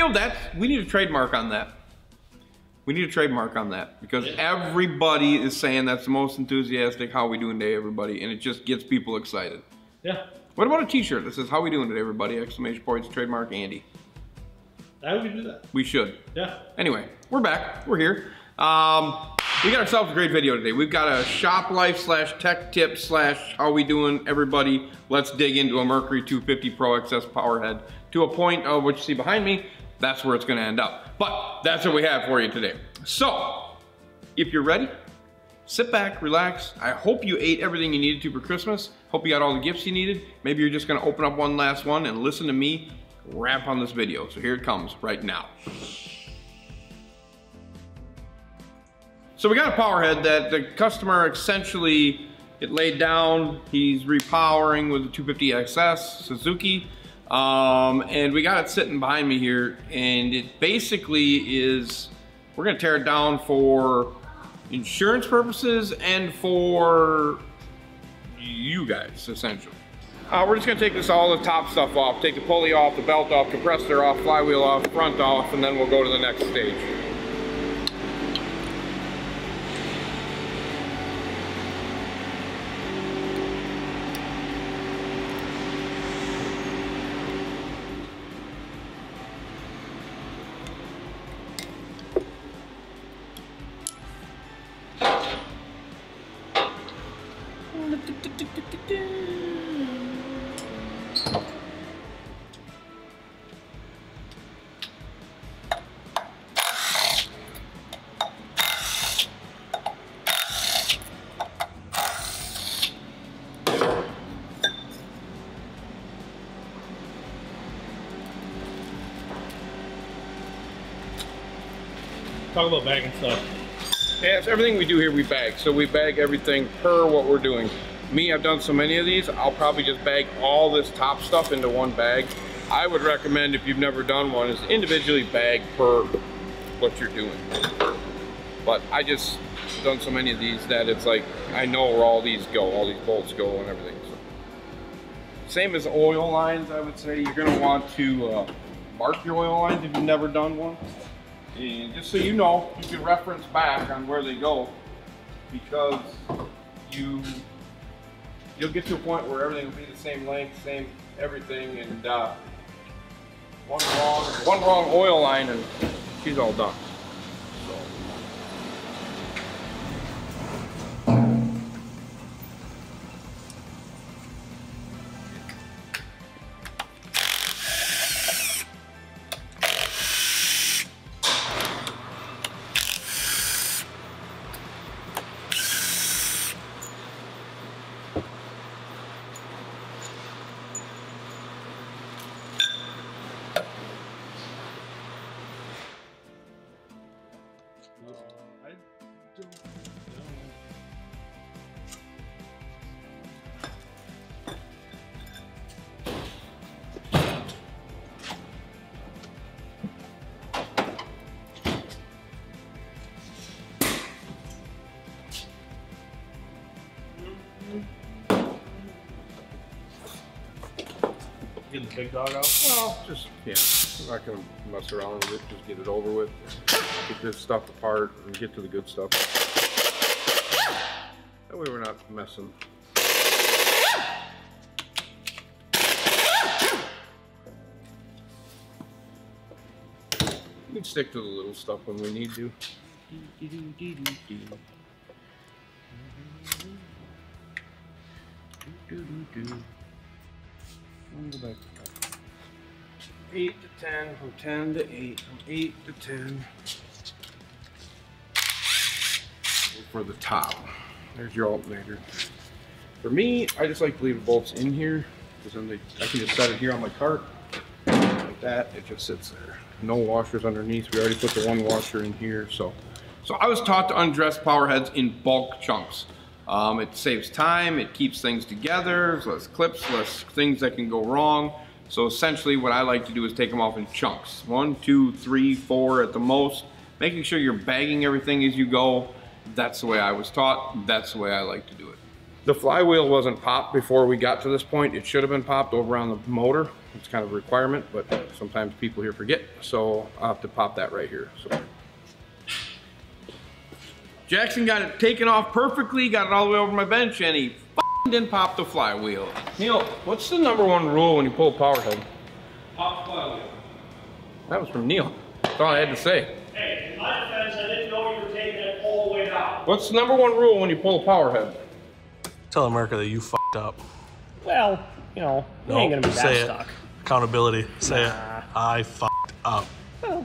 video, that's we need a trademark on that. We need a trademark on that because everybody is saying that's the most enthusiastic how we doing today, everybody, and it just gets people excited. Yeah. What about a T-shirt that says "How we doing today, everybody?" Exclamation points, trademark Andy. I would do that. We should. Yeah. Anyway, we're back. We're here. Um, we got ourselves a great video today. We've got a shop life slash tech tip slash how we doing, everybody. Let's dig into a Mercury 250 Pro XS power head to a point of what you see behind me. That's where it's to end up. But that's what we have for you today. So, if you're ready, sit back, relax. I hope you ate everything you needed to for Christmas. Hope you got all the gifts you needed. Maybe you're just gonna open up one last one and listen to me rap on this video. So here it comes right now. So we got a power head that the customer essentially it laid down. He's repowering with the 250XS Suzuki. Um, and we got it sitting behind me here and it basically is, we're gonna tear it down for insurance purposes and for you guys, essentially. Uh, we're just gonna take this all the top stuff off, take the pulley off, the belt off, compressor off, flywheel off, front off, and then we'll go to the next stage. Talk about bagging stuff. Yeah, everything we do here we bag. So we bag everything per what we're doing. Me, I've done so many of these, I'll probably just bag all this top stuff into one bag. I would recommend if you've never done one is individually bag per what you're doing. But I just done so many of these that it's like, I know where all these go, all these bolts go and everything. So. Same as oil lines, I would say. You're gonna want to uh, mark your oil lines if you've never done one. And just so you know, you can reference back on where they go because you you'll get to a point where everything will be the same length, same everything, and uh, one wrong one wrong oil line and she's all done. The big dog out. Well, just yeah, I'm not gonna mess around with it. Just get it over with. Get this stuff apart and get to the good stuff. That way we're not messing. We can stick to the little stuff when we need to. We'll go back. Eight to ten, from ten to eight, from eight to ten. For the top, there's your alternator. For me, I just like to leave the bolts in here because then they, I can just set it here on my cart like that. It just sits there. No washers underneath. We already put the one washer in here, so. So I was taught to undress power heads in bulk chunks. Um, it saves time, it keeps things together, less clips, less things that can go wrong. So essentially what I like to do is take them off in chunks. One, two, three, four at the most. Making sure you're bagging everything as you go. That's the way I was taught. That's the way I like to do it. The flywheel wasn't popped before we got to this point. It should have been popped over on the motor. It's kind of a requirement, but sometimes people here forget. So I'll have to pop that right here. So Jackson got it taken off perfectly, got it all the way over my bench, and he didn't pop the flywheel. Neil, what's the number one rule when you pull a power head? Pop flywheel. That was from Neil. That's all I had to say. Hey, in my defense, I didn't know you were taking it all the way down. What's the number one rule when you pull a power head? Tell America that you fucked up. Well, you know, we ain't gonna be that say stuck. it. Accountability. Say Nah. it. I fucked up. Well,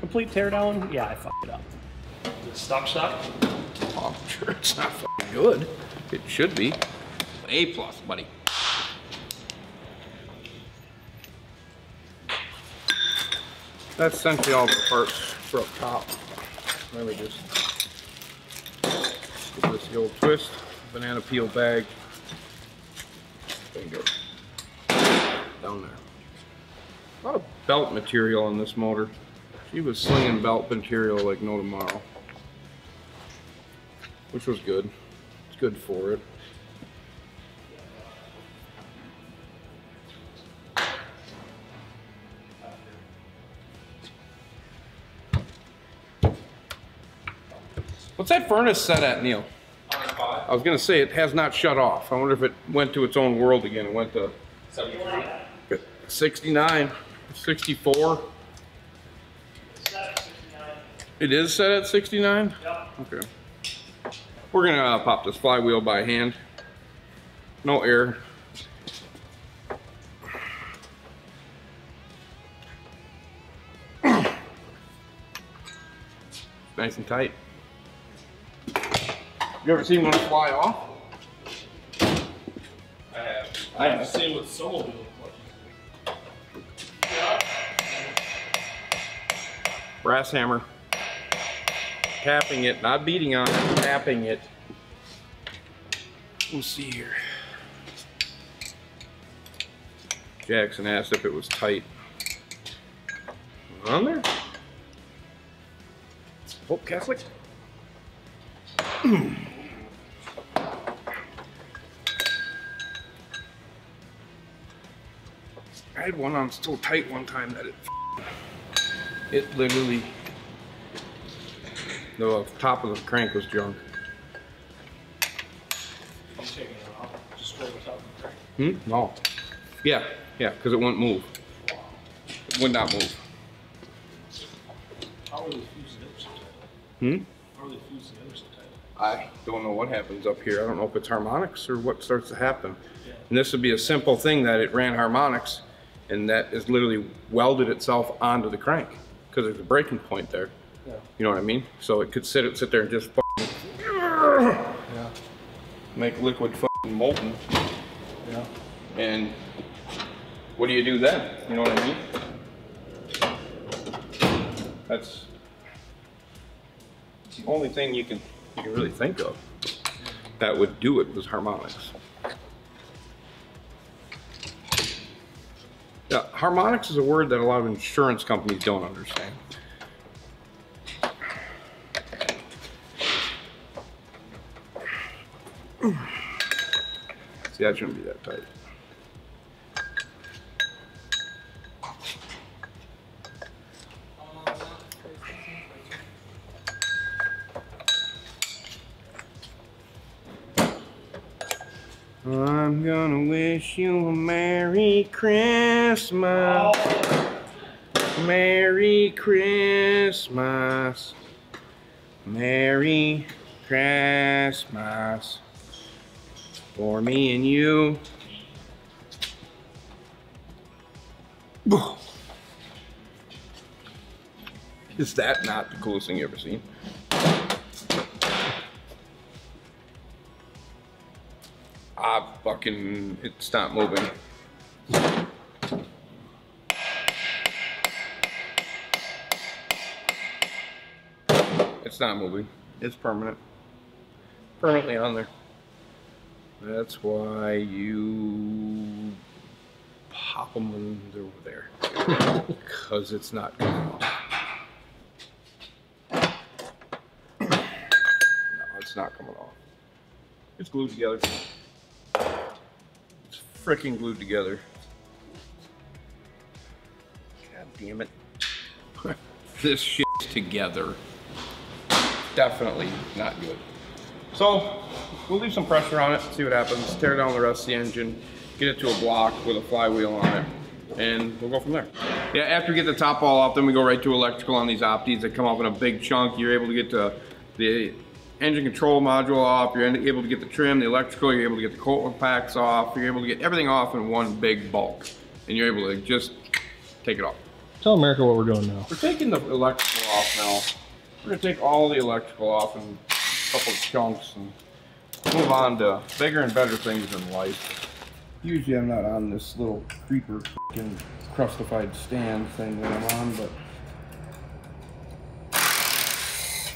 complete teardown, yeah, I fucked it up. Is it stuck stuck? Oh, I'm sure it's not good. It should be. A plus, buddy. That's essentially all the parts for up top. Let me just give this the old twist. Banana peel bag. Bingo. Down there. A lot of belt material on this motor. She was slinging belt material like no tomorrow which was good. It's good for it. What's that furnace set at, Neil? I was gonna say it has not shut off. I wonder if it went to its own world again. It went to 69, 64. It is set at 69? Yep. Okay. We're gonna uh, pop this flywheel by hand. No air. nice and tight. You ever seen one fly off? I have. I have. seen what snowmobile like. Brass hammer. Tapping it, not beating on it, tapping it. We'll see here. Jackson asked if it was tight. On there? Pope Catholic? I had one on so tight one time that it it literally the top of the crank was junk. I'm taking it off. Just straight without the crank. Hmm? No. Yeah, yeah, because it wouldn't move. It would not move. How are they fusing the other side? Hmm? How are they fusing the other side? I don't know what happens up here. I don't know if it's harmonics or what starts to happen. And this would be a simple thing that it ran harmonics and that is literally welded itself onto the crank because there's a breaking point there. Yeah. You know what I mean? So it could sit sit there and just Yeah. make liquid fucking molten. Yeah. And what do you do then? You know what I mean? That's the only thing you can you can really think of that would do it was harmonics. Yeah, harmonics is a word that a lot of insurance companies don't understand. See, that shouldn't be that tight. I'm gonna wish you a Merry Christmas. Merry Christmas. Merry Christmas. For me and you. Is that not the coolest thing you ever seen? Ah, fucking, it's not moving. It's not moving. It's permanent. Permanently on there. That's why you pop them when they're over there. Because it's not coming off. No, it's not coming off. It's glued together. It's freaking glued together. God damn it. this shit's together. Definitely not good. So, we'll leave some pressure on it, see what happens, tear down the rest of the engine, get it to a block with a flywheel on it, and we'll go from there. Yeah, after we get the top all off, then we go right to electrical on these Optis that come off in a big chunk. You're able to get to the engine control module off, you're able to get the trim, the electrical, you're able to get the coil packs off, you're able to get everything off in one big bulk. And you're able to just take it off. Tell America what we're doing now. We're taking the electrical off now. We're gonna take all the electrical off in a couple of chunks and move on to bigger and better things in life. Usually I'm not on this little creeper fucking crustified stand thing that I'm on, but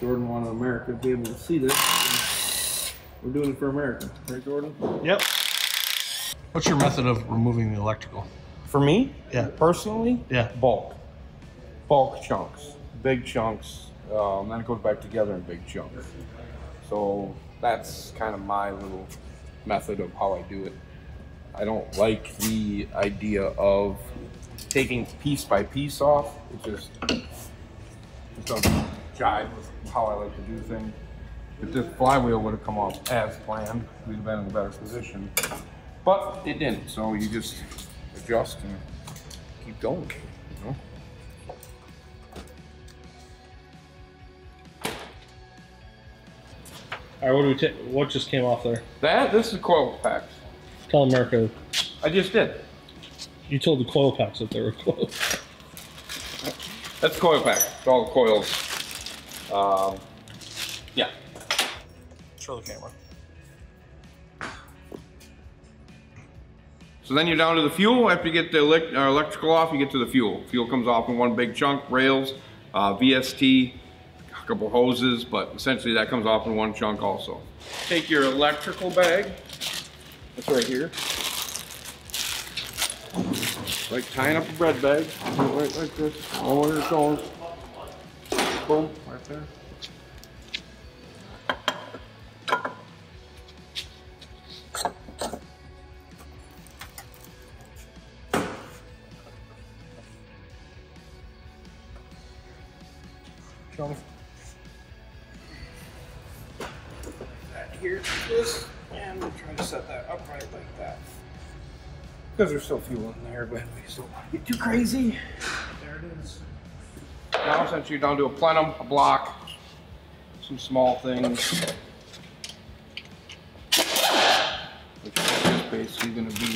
Jordan wanted America to be able to see this. We're doing it for America, right, Jordan? Yep. What's your method of removing the electrical? For me, Yeah. personally, Yeah. bulk, bulk chunks, big chunks. Um, then it goes back together in big chunks. So that's kind of my little method of how I do it. I don't like the idea of taking piece by piece off. It just, doesn't jive with how I like to do things. If this flywheel would have come off as planned, we'd have been in a better position. But it didn't, so you just adjust and keep going. All right, what do we take? What just came off there? That this is coil packs. Tell America. I just did. You told the coil packs that they were closed. That's coil pack. It's all the coils. Um, yeah. Show the camera. So then you're down to the fuel. After you get the elec- uh, electrical off, you get to the fuel. Fuel comes off in one big chunk, rails, uh, VST, a couple hoses, but essentially that comes off in one chunk also. Take your electrical bag. That's right here. Like tying up a bread bag. Right like this. Oh, where it goes. Boom, right there. Still fuel in there, but we still not get too crazy. There it is. Now since you're down to a plenum, a block, some small things. Which is basically gonna be,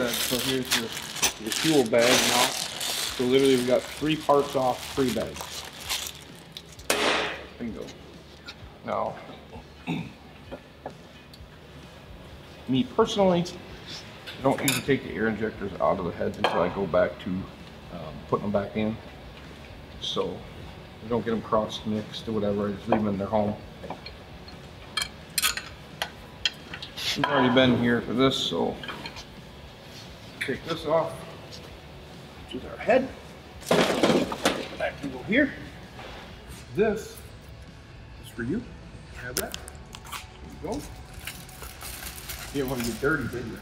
like so here's your, your fuel bag now. So literally we got three parts off, three bags. Bingo. Now, me personally, I don't usually take the air injectors out of the heads until I go back to um, putting them back in. So I don't get them cross mixed or whatever. I just leave them in their home. We've already been here for this, so take this off, which is our head. That can go here. This is for you. Have that. There you go. You didn't want to get dirty, did you?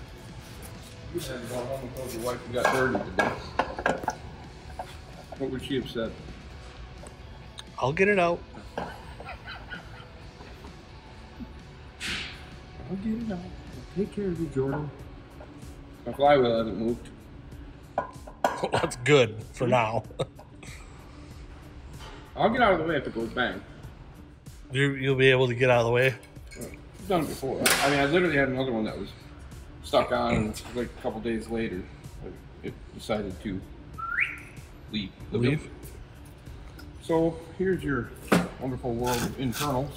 You had to go home and told your wife you got dirty today. What would she have said? I'll get it out. I'll get it out. I'll take care of you, Jordan. My flywheel hasn't moved. Well, That's good for now. I'll get out of the way if it goes bang. You you'll be able to get out of the way. I've done it before. I mean, I literally had another one that was stuck on, and like a couple days later, it decided to leave. the Leave? building. So here's your wonderful world of internals.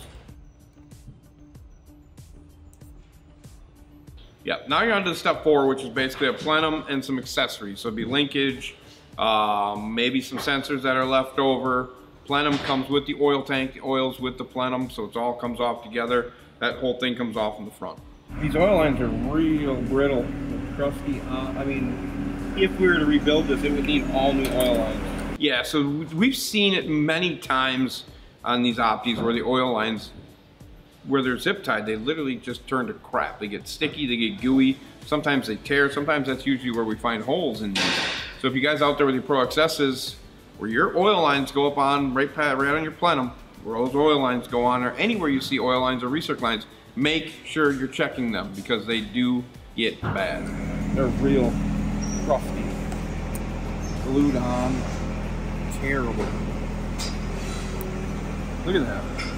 Yeah, now you're on to step four, which is basically a plenum and some accessories. So it'd be linkage, um, maybe some sensors that are left over. Plenum comes with the oil tank, the oil's with the plenum, so it all comes off together. That whole thing comes off in the front. These oil lines are real brittle, crusty. Uh, I mean, if we were to rebuild this, it would need all new oil lines. Yeah, so we've seen it many times on these Optis where the oil lines where they're zip tied, they literally just turn to crap. They get sticky, they get gooey. Sometimes they tear. Sometimes that's usually where we find holes in these. So if you guys out there with your Pro XSs, where your oil lines go up on right, pa- right on your plenum, where those oil lines go on, or anywhere you see oil lines or recirc lines, make sure you're checking them because they do get bad. They're real crusty, glued on, terrible. Look at that.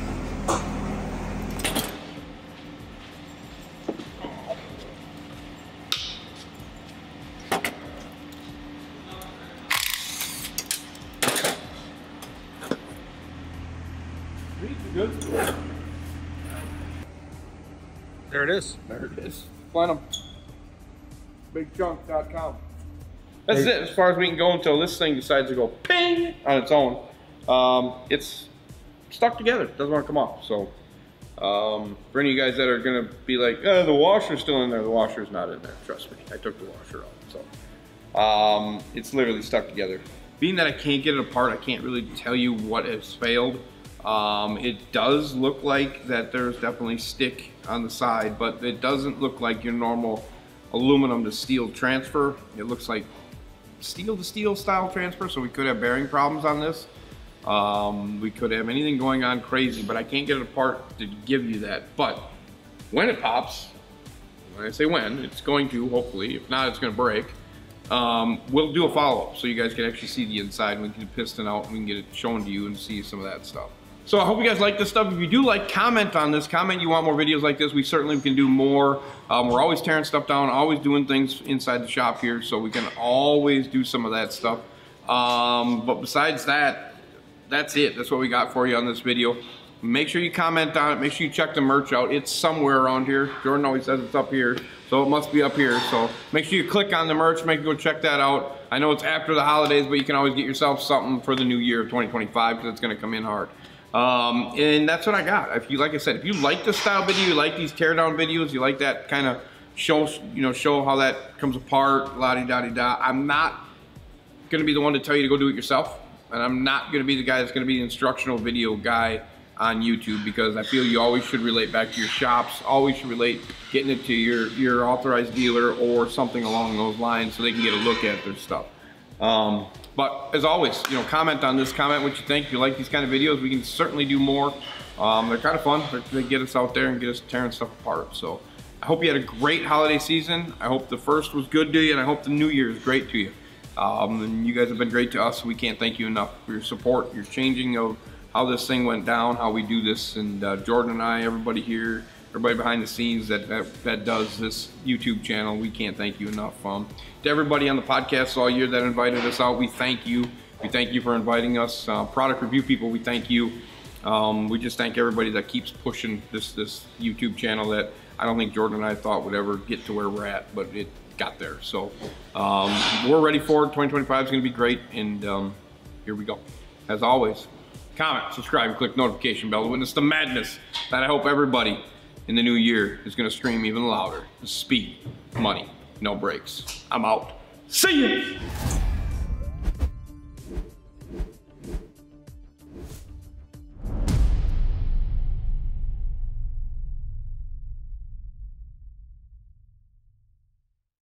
Plenum. BigChunk.com. That's it as far as we can go until this thing decides to go ping on its own. Um, it's stuck together. It doesn't want to come off. So um, for any of you guys that are going to be like, oh, the washer's still in there, the washer's not in there. Trust me. I took the washer out. So um, it's literally stuck together. Being that I can't get it apart, I can't really tell you what has failed. Um, it does look like that there's definitely stick on the side, but it doesn't look like your normal aluminum to steel transfer. It looks like steel to steel style transfer, so we could have bearing problems on this. Um, we could have anything going on crazy, but I can't get it apart to give you that. But when it pops, when I say when, it's going to, hopefully. If not, it's going to break. Um, we'll do a follow-up so you guys can actually see the inside. We can piston out and we can get it shown to you and see some of that stuff. So I hope you guys like this stuff. If you do like, comment on this. Comment you want more videos like this. We certainly can do more. Um, we're always tearing stuff down, always doing things inside the shop here, so we can always do some of that stuff. Um, but besides that, that's it. That's what we got for you on this video. Make sure you comment on it. Make sure you check the merch out. It's somewhere around here. Jordan always says it's up here, so it must be up here. So make sure you click on the merch. Make sure go check that out. I know it's after the holidays, but you can always get yourself something for the new year of 2025 because it's going to come in hard. Um, and that's what I got. If you, like I said, if you like the style video, you like these teardown videos, you like that kind of show, you know, show how that comes apart, la di da di da. I'm not gonna be the one to tell you to go do it yourself. And I'm not gonna be the guy that's gonna be the instructional video guy on YouTube because I feel you always should relate back to your shops, always should relate getting it to your, your authorized dealer or something along those lines so they can get a look at their stuff. Um, but as always, you know, comment on this, comment what you think. If you like these kind of videos, we can certainly do more. Um, they're kind of fun. They get us out there and get us tearing stuff apart. So I hope you had a great holiday season. I hope the first was good to you, and I hope the new year is great to you. Um, and you guys have been great to us. We can't thank you enough for your support, your changing of how this thing went down, how we do this, and uh, Jordan and I, everybody here, everybody behind the scenes that, that, that does this YouTube channel, we can't thank you enough. Um, to everybody on the podcast all year that invited us out, we thank you. We thank you for inviting us. Uh, product review people, we thank you. Um, we just thank everybody that keeps pushing this this YouTube channel that I don't think Jordan and I thought would ever get to where we're at, but it got there. So um, we're ready for it. 2025 is going to be great, and um, here we go. As always, comment, subscribe, click notification bell to witness the madness that I hope everybody in the new year is to scream even louder. Speed, money, no brakes. I'm out. See ya!